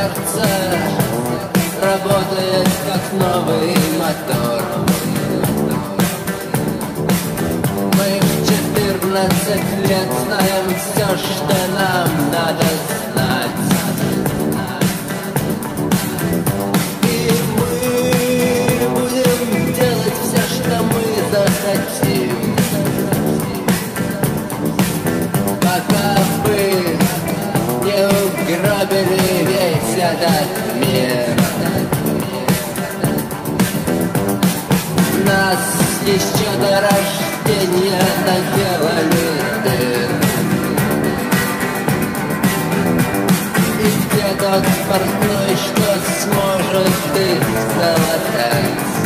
сердце работает как новый мотор. Мы в 14 лет знаем все, что нам надо этот мир. Нас еще до рождения наделали дыр. И где тот портной, что сможет их залатать?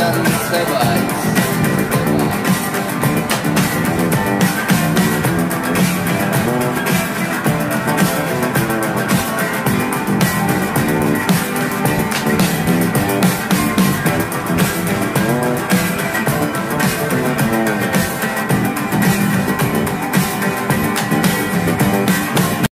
Silence survives.